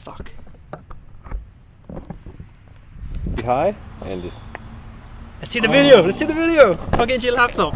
fuck. Hi, and just. Let's see the oh. video. Let's see the video. Fucking your laptop.